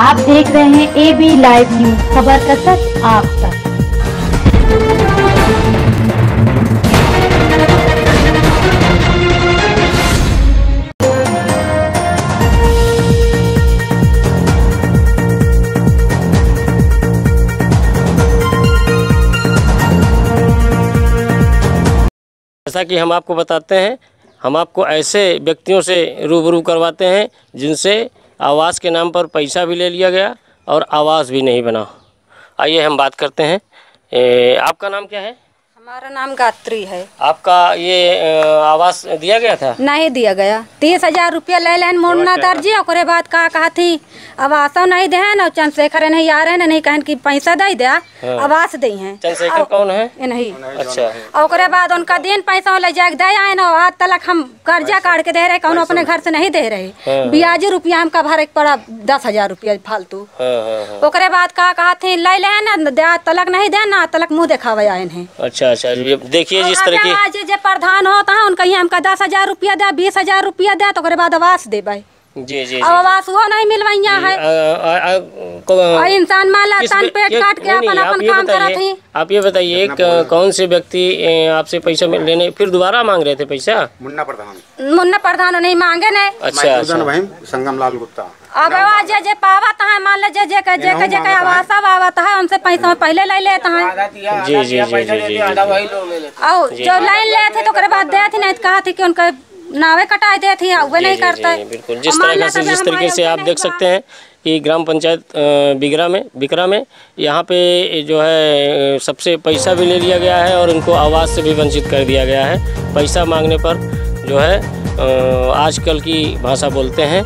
आप देख रहे हैं एबी लाइव न्यूज़ खबर का सच आप तक। जैसा कि हम आपको बताते हैं, हम आपको ऐसे व्यक्तियों से रूबरू करवाते हैं, जिनसे आवास के नाम पर पैसा भी ले लिया गया और आवास भी नहीं बना। आइए हम बात करते हैं। ए, आपका नाम क्या है? हमारा नाम गात्री है। आपका ये आवास दिया गया था? नहीं दिया गया। तीस हज़ार रुपया ले लेन मुन्ना दर्जी ओकरे बाद का कहा थी आवासो नहीं दे और चंद्रशेखर नहीं आ रहे नहीं कहन कि पैसा दे दे आवास दी हैं। चंद्रशेखर कौन है? नहीं अच्छा। और बाद उनका दिन पैसा ले जाके दे आए ना आज तलक हम कर्जा काट के दे रहे कौन अपने घर से नहीं दे रहे। ब्याजी रुपया हमका भरे के पड़ा दस हज़ार रुपया फालतू। हाँ हाँ हाँ। ओकरे बाद का कहा थी ले ले ना दे तलक नहीं दे ना तलक मुँह दिखावे आए हैं। अच्छा अच्छा देखिए जिस तरह की जे प्रधान होता है उनका दस हज़ार रुपया दे बीस हज़ार रुपया दे तो बाद आवास दे जी जी जी अब आवास वो नहीं मिलवैया है। और इंसान मान ला किस तन पेट काट के अपन आप अपन ये काम करत बताइए- ही। आप ये बताइए कौन से व्यक्ति आपसे पैसा लेने फिर दोबारा मांग रहे थे पैसा? मुन्ना प्रधान। मुन्ना प्रधान नहीं मांगे नहीं अच्छा अच्छा। संगम लाल गुप्ता। अब आवाज़ जे जे पावत है मान ले जे जे के जे के जे के आवास आवत है उनसे पैसा पहले ले लेते हैं। जी जी जी जी जी जी और जो। लाइन ले थे तो बाद दे थी नहीं तो कहा थी कि उनके नावे कटाए दे थी वे नहीं करता। जी, बिल्कुल। जिस तरह से जिस तरीके से आप देख सकते हैं कि ग्राम पंचायत बिगरा में बिकरा में यहाँ पे जो है सबसे पैसा भी ले लिया गया है और उनको आवाज़ से भी वंचित कर दिया गया है। पैसा मांगने पर जो है आजकल की भाषा बोलते हैं।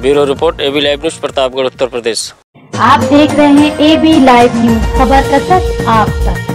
Bureau report AB live news Pratapgarh Uttar Pradesh. आप देख रहे हैं एबी लाइव न्यूज़ खबर का सच आप तक।